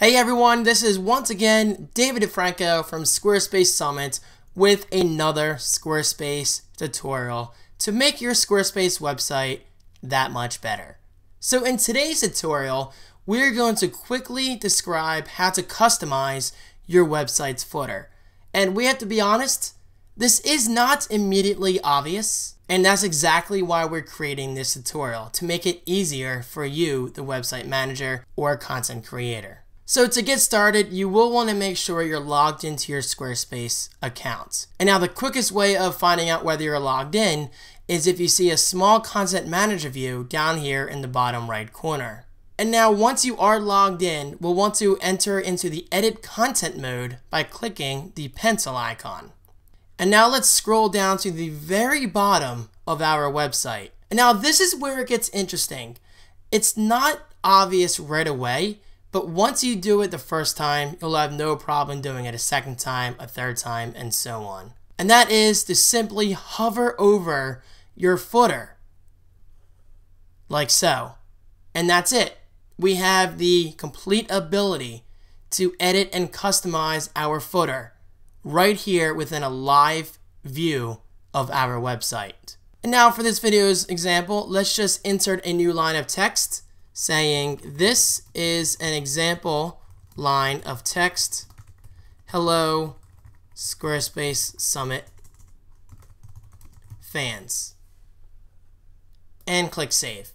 Hey everyone, this is once again David Di Franco from Squarespace Summit with another Squarespace tutorial to make your Squarespace website that much better. So in today's tutorial, we're going to quickly describe how to customize your website's footer. And we have to be honest, this is not immediately obvious, and that's exactly why we're creating this tutorial, to make it easier for you, the website manager or content creator. So to get started, you will want to make sure you're logged into your Squarespace account. And now the quickest way of finding out whether you're logged in is if you see a small content manager view down here in the bottom right corner. And now once you are logged in, we'll want to enter into the edit content mode by clicking the pencil icon. And now let's scroll down to the very bottom of our website. And now this is where it gets interesting. It's not obvious right away, but once you do it the first time, you'll have no problem doing it a second time, a third time, and so on. And that is to simply hover over your footer. Like so. And that's it. We have the complete ability to edit and customize our footer right here within a live view of our website. And now for this video's example, let's just insert a new line of text saying this is an example line of text. Hello, Squarespace Summit fans. And click save.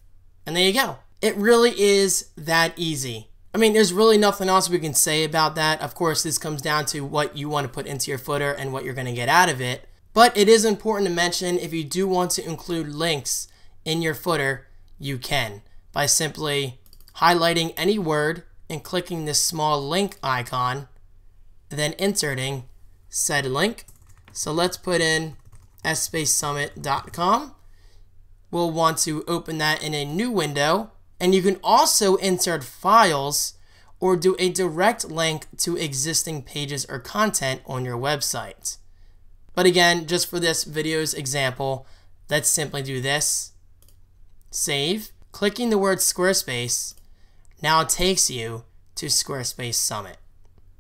And there you go. It really is that easy. I mean, there's really nothing else we can say about that. Of course, this comes down to what you want to put into your footer and what you're going to get out of it. But it is important to mention if you do want to include links in your footer, you can by simply highlighting any word and clicking this small link icon, then inserting said link. So let's put in sspacessummit.com. We'll want to open that in a new window. And you can also insert files or do a direct link to existing pages or content on your website. But again, just for this video's example, let's simply do this. Save. Clicking the word Squarespace now takes you to Squarespace Summit.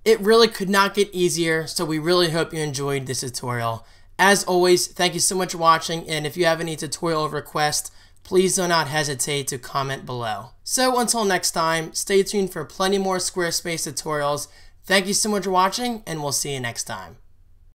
It really could not get easier, so we really hope you enjoyed this tutorial. As always, thank you so much for watching, and if you have any tutorial requests, please do not hesitate to comment below. So until next time, stay tuned for plenty more Squarespace tutorials. Thank you so much for watching, and we'll see you next time.